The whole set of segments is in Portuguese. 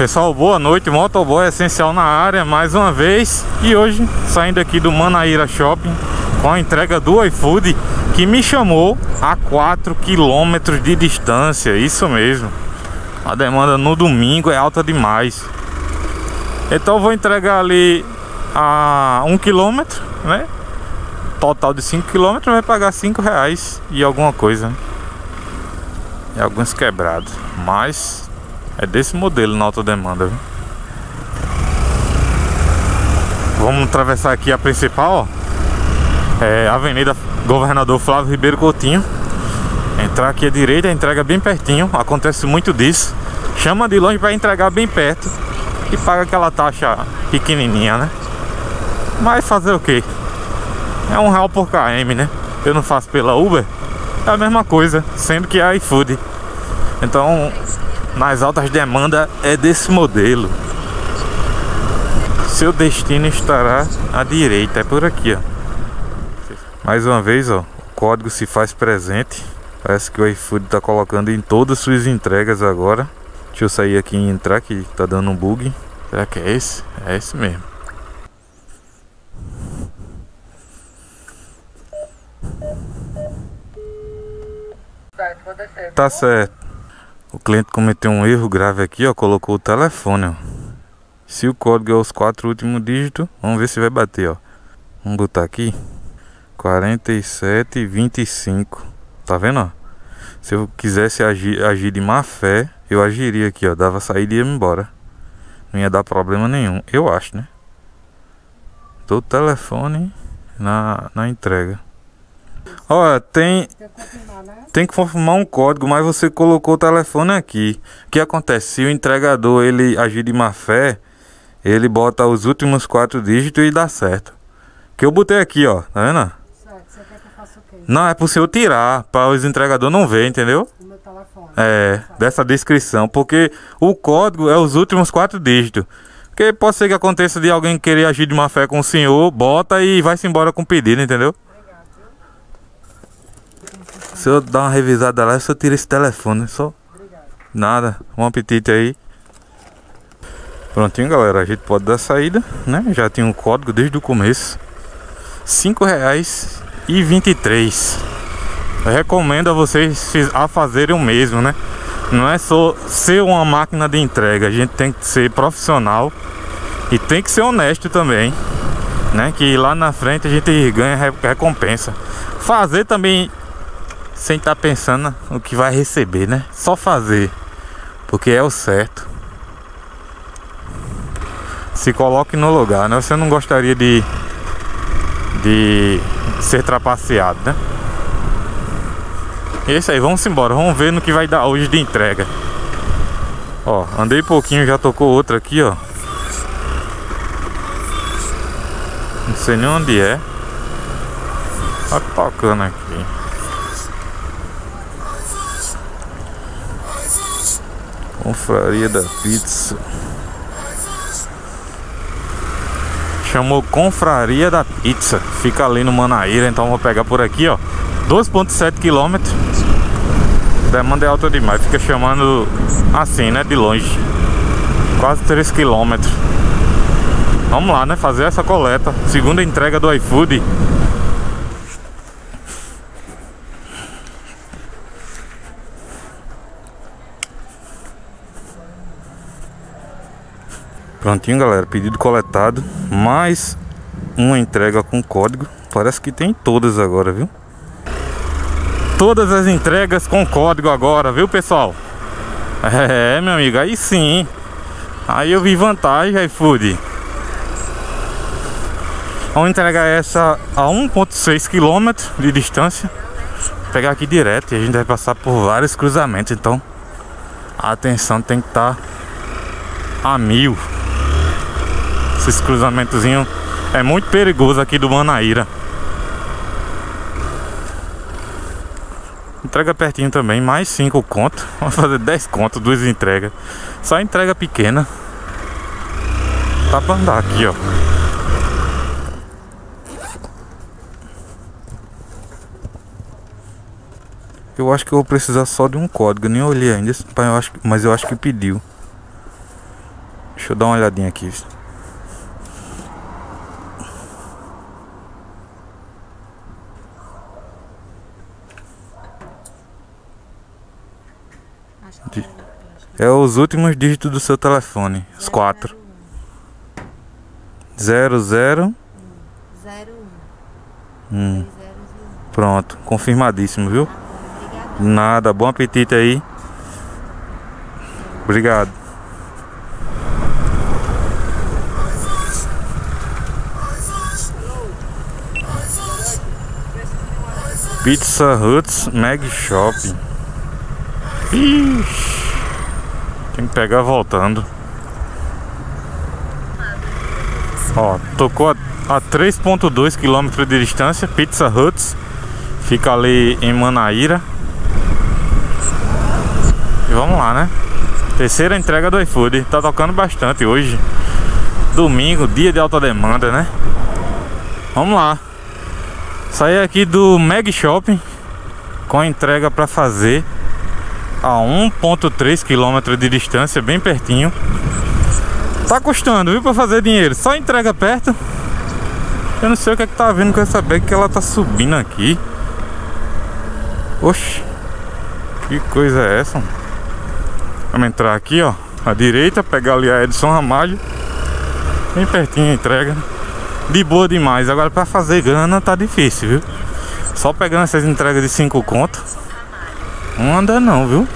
Pessoal, boa noite, motoboy essencial na área mais uma vez. E hoje, saindo aqui do Manaíra Shopping Com a entrega do iFood Que me chamou a 4 km de distância, isso mesmo. A demanda no domingo é alta demais. Então vou entregar ali a 1 km, né? Total de 5 km vai pagar 5 reais e alguma coisa né? E alguns quebrados. Mas é desse modelo na alta demanda, viu? Vamos atravessar aqui a principal, ó. É Avenida Governador Flávio Ribeiro Coutinho. Entrar aqui à direita, entrega bem pertinho. Acontece muito disso. Chama de longe para entregar bem perto e paga aquela taxa pequenininha, né? Mas fazer o que? É um real por km, né? Eu não faço pela Uber. É a mesma coisa, sendo que é iFood. Então nas altas demandas é desse modelo. Seu destino estará à direita, é por aqui, ó. Mais uma vez, ó, o código se faz presente. Parece que o iFood está colocando em todas suas entregas agora. Deixa eu sair aqui e entrar que tá dando um bug. Será que é esse? É esse mesmo. Tá certo. O cliente cometeu um erro grave aqui, ó, colocou o telefone, ó. Se o código é os quatro últimos dígitos, vamos ver se vai bater, ó. Vamos botar aqui. 4725. Tá vendo, ó? Se eu quisesse agir, agir de má fé, eu agiria aqui, ó. Dava saída e ia embora. Não ia dar problema nenhum, eu acho, né? Do telefone na, na entrega. Olha, tem tem que confirmar um código, mas você colocou o telefone aqui. O que acontece? Se o entregador ele agir de má fé, ele bota os últimos quatro dígitos e dá certo. Que eu botei aqui, ó, tá vendo? Certo, você quer que eu faça o quê? Não, é pro eu tirar, para os entregadores não ver, entendeu? O meu telefone. É, dessa descrição, porque o código é os últimos quatro dígitos. Porque pode ser que aconteça de alguém querer agir de má fé com o senhor, bota e vai-se embora com o pedido, entendeu? Se eu dar uma revisada lá, eu só tiro esse telefone, só. Obrigado. Nada, um apetite aí. Prontinho, galera, a gente pode dar saída, né? Já tem um código desde o começo. Cinco reais e 23. Eu recomendo a vocês a fazerem o mesmo, né? Não é só ser uma máquina de entrega, a gente tem que ser profissional e tem que ser honesto também, né? Que lá na frente a gente ganha recompensa. Fazer também sem estar tá pensando o que vai receber, né? Só fazer, porque é o certo. Se coloque no lugar, né? Você não gostaria de de ser trapaceado, né? E é aí, vamos embora, vamos ver no que vai dar hoje de entrega. Ó, andei pouquinho, já tocou outra aqui, ó. Não sei nem onde é. Tá tocando aqui. Confraria da Pizza. Chamou Confraria da Pizza. Fica ali no Manaíra, então vou pegar por aqui, ó. 2.7 km. Demanda é alta demais. Fica chamando assim, né? De longe. Quase 3 km. Vamos lá, né? Fazer essa coleta. Segunda entrega do iFood. Prontinho, galera. Pedido coletado. Mais uma entrega com código. Parece que tem todas agora, viu? Todas as entregas com código agora, viu, pessoal? É, meu amigo. Aí sim. Aí eu vi vantagem, iFood. Vamos entregar essa a 1.6 km de distância. Pegar aqui direto e a gente vai passar por vários cruzamentos. Então, a atenção tem que estar tá a mil. Esses cruzamentozinhos é muito perigoso aqui do Manaíra. Entrega pertinho também, mais 5 conto. Vamos fazer 10 conto, duas entregas. Só entrega pequena. Dá pra andar aqui, ó. Eu acho que eu vou precisar só de um código, nem olhei ainda, mas eu acho que pediu. Deixa eu dar uma olhadinha aqui. É os últimos dígitos do seu telefone, os quatro. Zero, zero. Zero Hum, um. Dois zeros e um. pronto, confirmadíssimo, viu? Tá. Nada, bom apetite aí. Obrigado. Pizza Huts Mag Shopping. Ixi. Tem que pegar voltando. Ó, tocou a, a 3.2 km de distância, Pizza Huts. Fica ali em Manaíra. E vamos lá, né? Terceira entrega do iFood. Tá tocando bastante hoje. Domingo, dia de alta demanda, né? Vamos lá. Saí aqui do Mag Shopping com entrega para fazer a 1.3 km de distância, bem pertinho. Tá custando, viu, para fazer dinheiro. Só entrega perto. Eu não sei o que é que tá vendo com essa bag que ela tá subindo aqui. Oxi. Que coisa é essa? Vamos entrar aqui, ó. À direita, pegar ali a Edson Ramalho. Bem pertinho a entrega. De boa demais. Agora pra fazer grana tá difícil, viu? Só pegando essas entregas de 5 conto. Não anda não, viu?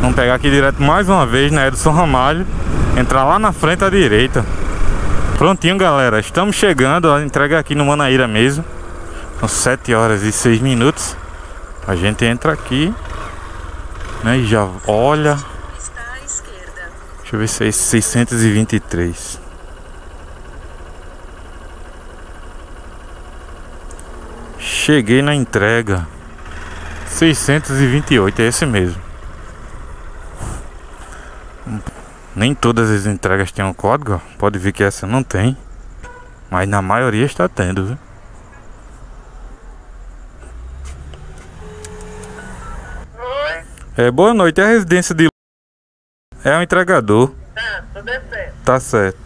Vamos pegar aqui direto mais uma vez na Edson Ramalho. Entrar lá na frente à direita. Prontinho, galera. Estamos chegando. A entrega aqui no Manaíra mesmo. São 7 horas e 6 minutos. A gente entra aqui. Né, e já olha. Deixa eu ver se é esse 623. Cheguei na entrega. 628, é esse mesmo. Nem todas as entregas têm um código, ó. pode ver que essa não tem. Mas na maioria está tendo, viu? É, boa noite, é a residência de é um entregador. Tá, tô descendo. Tá certo.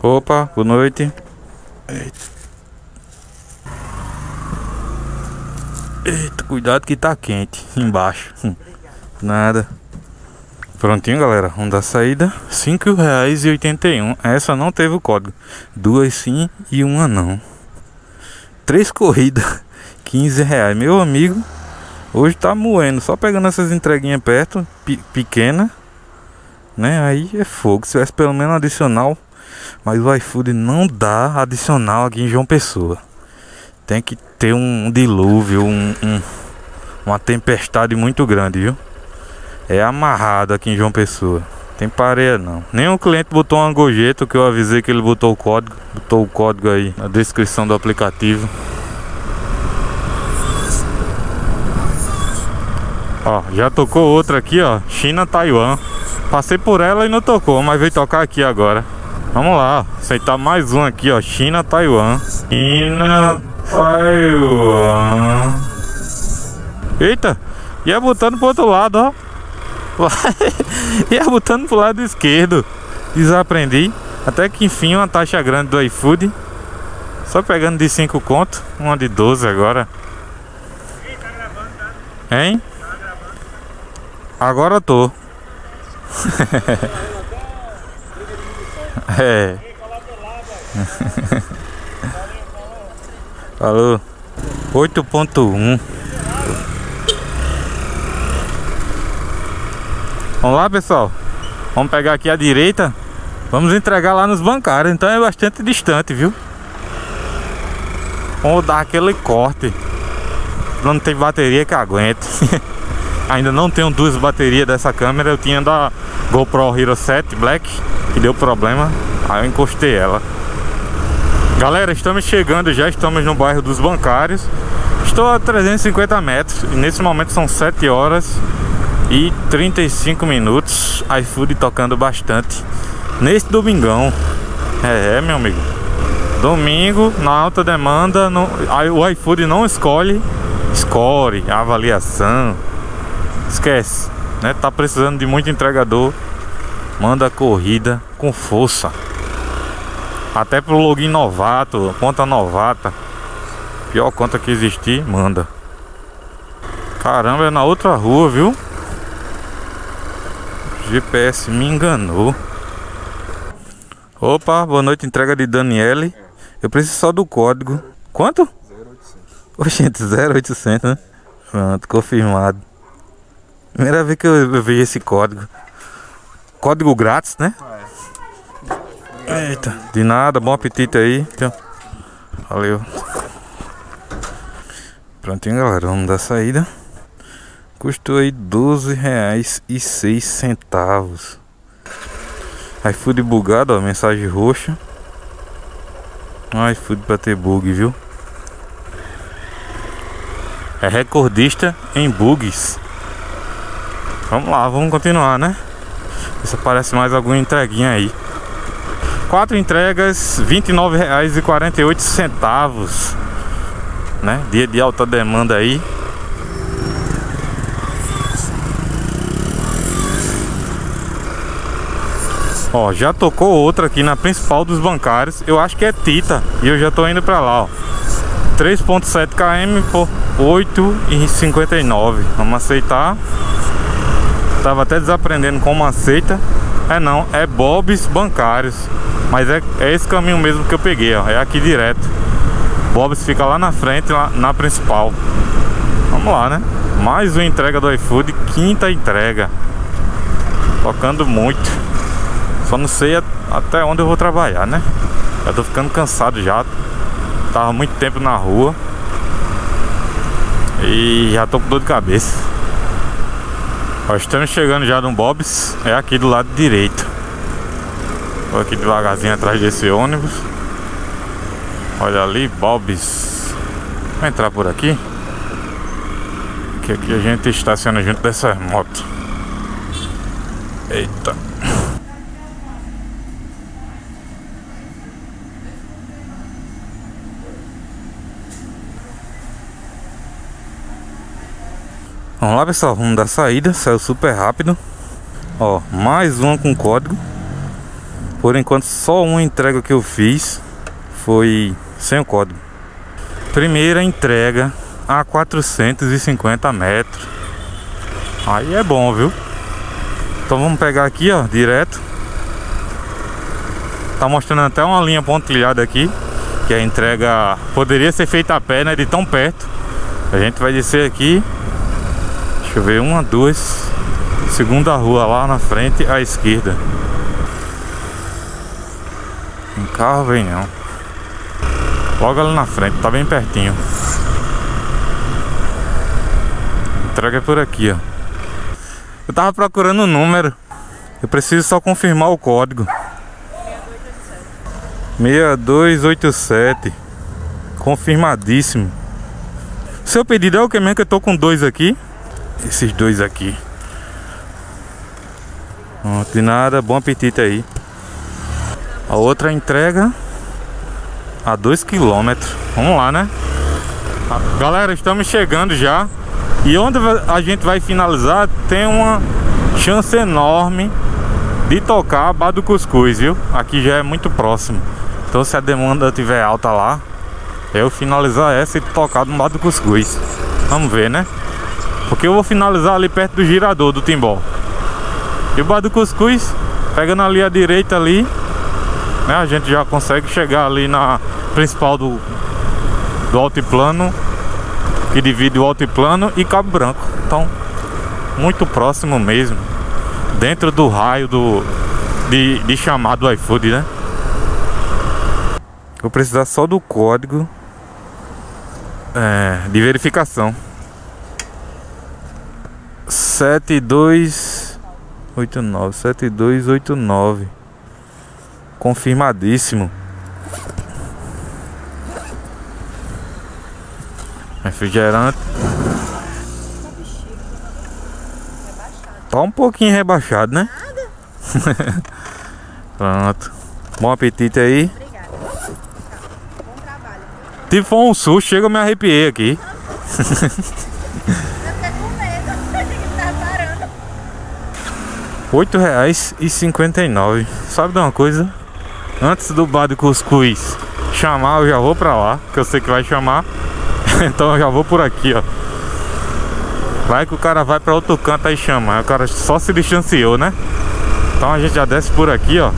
Opa, boa noite. Eita. Eita, cuidado que tá quente embaixo. Hum, Nada. Prontinho, galera. Vamos dar saída. R$ 5,81. Essa não teve o código. Duas sim e uma não. Três corridas. 15 reais. Meu amigo, hoje tá moendo. Só pegando essas entreguinhas perto, pe pequena. Né? Aí é fogo. Se tivesse pelo menos adicional. Mas o iFood não dá adicional aqui em João Pessoa. Tem que ter um dilúvio, um, um- uma tempestade muito grande, viu? É amarrado aqui em João Pessoa. Tem pareia não. Nenhum cliente botou uma gorjeta que eu avisei que ele botou o código. Botou o código aí na descrição do aplicativo. Ó, já tocou outra aqui, ó. China, Taiwan. Passei por ela e não tocou, mas veio tocar aqui agora. Vamos lá, aceitar mais um aqui, ó. China, Taiwan. China. Eita, ia botando pro outro lado, ó. ia botando pro lado esquerdo. Desaprendi. Até que enfim, uma taxa grande do iFood. Só pegando de 5 conto. Uma de 12 agora. Hein? Agora tô. é. Falou. 8.1. Vamos lá, pessoal. Vamos pegar aqui a direita. Vamos entregar lá nos bancários. Então é bastante distante, viu? Vamos dar aquele corte. Não tem bateria que aguente. Ainda não tenho duas baterias dessa câmera. Eu tinha da GoPro Hero 7 Black, que deu problema. Aí eu encostei ela. Galera, estamos chegando, já estamos no bairro dos bancários. Estou a 350 metros e nesse momento são 7 horas e 35 minutos. iFood tocando bastante nesse domingão. É, é meu amigo. Domingo, na alta demanda, o iFood não escolhe, a avaliação. Esquece. né? Tá precisando de muito entregador. Manda corrida com força. Até pro login novato, conta novata. Pior conta que existir, manda. Caramba, é na outra rua, viu? GPS me enganou. Opa, boa noite, entrega de Daniele. Eu preciso só do código. Quanto? 0800. Oxente, 0800, né? Pronto, confirmado. Primeira vez que eu vi esse código. Código grátis, né? Eita, de nada, bom apetite aí. Valeu. Prontinho, galera, vamos dar saída. Custou aí 12 reais e 6 centavos. iFood bugado, ó, mensagem roxa. iFood pra ter bug, viu? É recordista em bugs. Vamos lá, vamos continuar, né? Se aparece mais alguma entreguinha aí. Quatro entregas, R$ 29,48, né? Dia de alta demanda aí. Ó, já tocou outra aqui na principal dos bancários. Eu acho que é Tita. E eu já tô indo pra lá, ó. 3.7 km por 8,59. Vamos aceitar. Tava até desaprendendo como aceita. É não, é Bob's Bancários. Mas é, é esse caminho mesmo que eu peguei, ó. É aqui direto. Bob's fica lá na frente, lá na principal. Vamos lá, né? Mais uma entrega do iFood, quinta entrega. Tocando muito. Só não sei até onde eu vou trabalhar, né? Já tô ficando cansado já. Tava muito tempo na rua. E já tô com dor de cabeça. Ó, estamos chegando já no Bob's. É aqui do lado direito. Vou aqui devagarzinho atrás desse ônibus. Olha ali, Bob's. Vou entrar por aqui. Que aqui a gente estaciona junto dessa moto. Eita. Vamos lá pessoal, vamos dar saída, saiu super rápido Ó, mais uma com código Por enquanto só uma entrega que eu fiz Foi sem o código. Primeira entrega a 450 metros. Aí é bom, viu? Então vamos pegar aqui, ó, direto. Tá mostrando até uma linha pontilhada aqui Que a entrega poderia ser feita a pé, né? De tão perto. A gente vai descer aqui. Deixa eu ver, uma, duas. Segunda rua lá na frente à esquerda carro vem não. Logo ali na frente, tá bem pertinho. Entrega por aqui, ó. Eu tava procurando o número. Eu preciso só confirmar o código. 6287 Confirmadíssimo. Seu pedido é o que mesmo que eu tô com dois aqui? Esses dois aqui. Não tem nada, bom apetite aí. A outra entrega a 2 km. Vamos lá, né? Galera, estamos chegando já. E onde a gente vai finalizar tem uma chance enorme de tocar a Bar do Cuscuz, viu? Aqui já é muito próximo. Então se a demanda estiver alta lá, eu finalizar essa e tocar no Bar do Cuscuz. Vamos ver, né? Porque eu vou finalizar ali perto do girador do Timbó. E o bar do Cuscuz, pegando ali a direita ali, né? A gente já consegue chegar ali na principal do, do altiplano, que divide o altiplano e Cabo Branco. Então, muito próximo mesmo. Dentro do raio do, de, de chamado do iFood, né? Vou precisar só do código é, de verificação. 7289 7289 Confirmadíssimo Refrigerante Tá um pouquinho rebaixado, né? Pronto Bom apetite aí Obrigada. Bom trabalho. Se for um susto, chega eu me arrepiei aqui e cinquenta e nove. Sabe de uma coisa? Antes do bar de cuscuz chamar, eu já vou pra lá, que eu sei que vai chamar. então eu já vou por aqui, ó. Vai que o cara vai pra outro canto aí chama. O cara só se distanciou, né? Então a gente já desce por aqui, ó.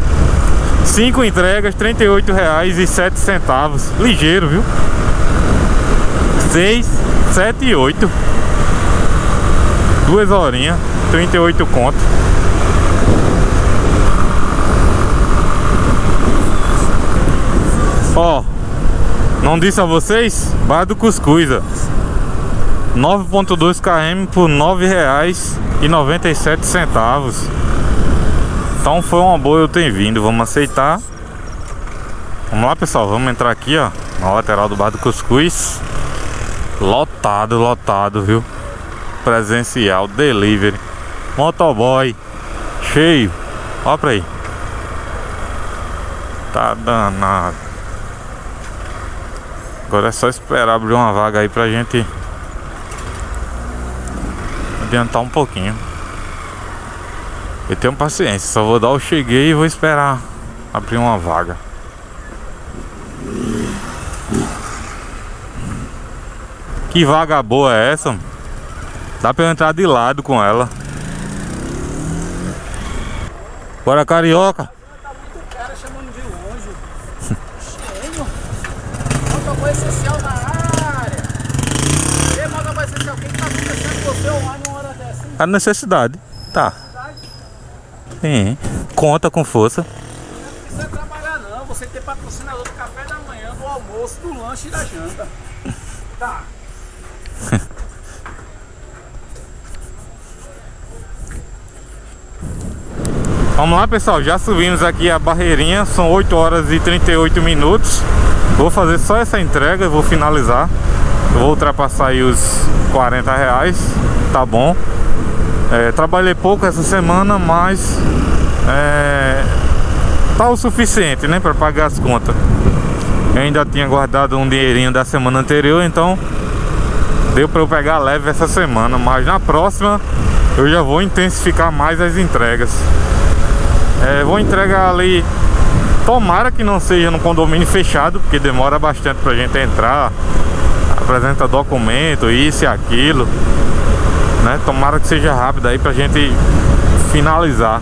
Cinco entregas, R$ reais e sete centavos. Ligeiro, viu? 6, 7 e 8. Duas horinhas, 38 conto. Ó, não disse a vocês? Bar do Cuscuz, ó. 9.2 km por R$ 9,97. Então foi uma boa eu ter vindo, vamos aceitar. Vamos lá, pessoal, vamos entrar aqui, ó, na lateral do bar do Cuscuz. Lotado, lotado, viu? Presencial, delivery, motoboy, cheio. Ó pra aí. Tá danado. Agora é só esperar abrir uma vaga aí pra gente adiantar um pouquinho. Eu tenho paciência, só vou dar o cheguei e vou esperar abrir uma vaga. Que vaga boa é essa? Dá pra eu entrar de lado com ela. Bora, carioca. Tá muito cara chamando de longe. Cheio. Motoboy essencial na área. E motoboy essencial, o que que tá acontecendo com você online uma hora dessa? hein? A necessidade. Tá. Sim. Conta com força. Não precisa trabalhar não, você tem patrocinador do café da manhã, do almoço, do lanche e da janta. Tá. Vamos lá, pessoal. Já subimos aqui a barreirinha. São 8 horas e 38 minutos. Vou fazer só essa entrega. Vou finalizar. Vou ultrapassar aí os 40 reais. Tá bom. É, trabalhei pouco essa semana, mas é, tá o suficiente, né, para pagar as contas. Eu ainda tinha guardado um dinheirinho da semana anterior, então deu para eu pegar leve essa semana. Mas na próxima eu já vou intensificar mais as entregas. É, vou entregar ali. Tomara que não seja no condomínio fechado, porque demora bastante pra gente entrar. Apresenta documento, isso e aquilo. Né? Tomara que seja rápido aí pra gente finalizar.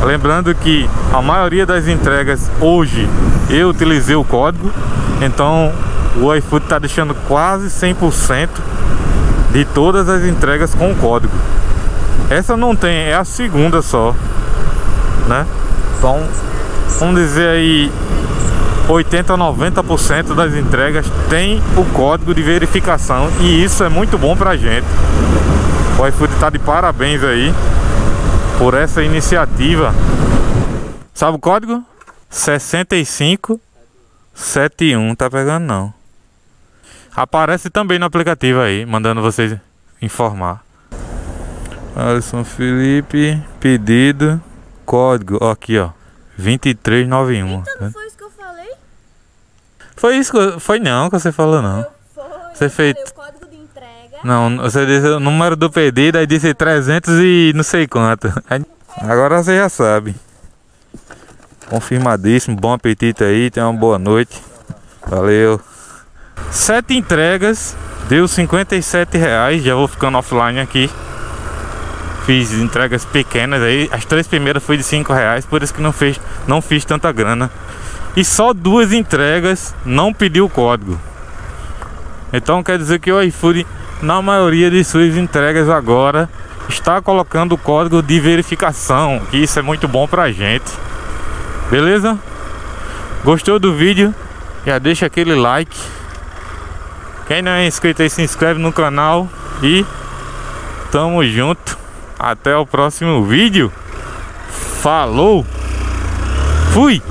Lembrando que a maioria das entregas hoje eu utilizei o código, então o iFood está deixando quase 100% de todas as entregas com o código. Essa não tem, é a segunda só, né? Então, vamos dizer aí 80 a 90% das entregas tem o código de verificação e isso é muito bom pra gente. O iFood tá de parabéns aí por essa iniciativa. Sabe o código? 6571. Tá pegando não. Aparece também no aplicativo aí, mandando vocês informar. Alisson Felipe, pedido, código, ó, aqui ó, 2391. Então não foi isso que eu falei? Foi isso, que- foi não que você falou não. Foi. Você eu fez- falei o código de entrega. Não, você disse o número do pedido, aí disse 300 e não sei quanto. Agora você já sabe. Confirmadíssimo, bom apetite aí, tenha uma boa noite. Valeu. Sete entregas, deu 57 reais, já vou ficando offline aqui. Fiz entregas pequenas aí, as três primeiras foi de 5 reais, por isso que não, fez, não fiz tanta grana. E só duas entregas não pediu o código. Então quer dizer que o iFood, na maioria de suas entregas agora, está colocando o código de verificação, que isso é muito bom pra gente. Beleza? Gostou do vídeo? Já deixa aquele like. Quem não é inscrito aí, se inscreve no canal e tamo junto. Até o próximo vídeo. Falou! Fui!